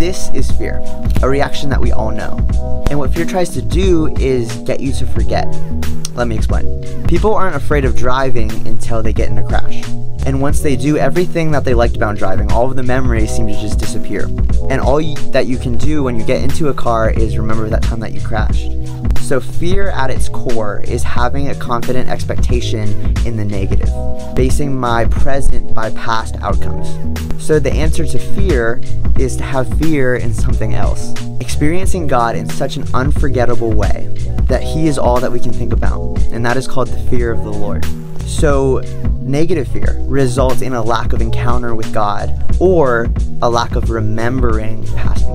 This is fear, a reaction that we all know. And what fear tries to do is get you to forget. Let me explain. People aren't afraid of driving until they get in a crash. And once they do, everything that they liked about driving, all of the memories seem to just disappear. And all you, that you can do when you get into a car is remember that time that you crashed. So, fear at its core is having a confident expectation in the negative, basing my present by past outcomes. So, the answer to fear is to have fear in something else. Experiencing God in such an unforgettable way that He is all that we can think about, and that is called the fear of the Lord. So, negative fear results in a lack of encounter with God or a lack of remembering past.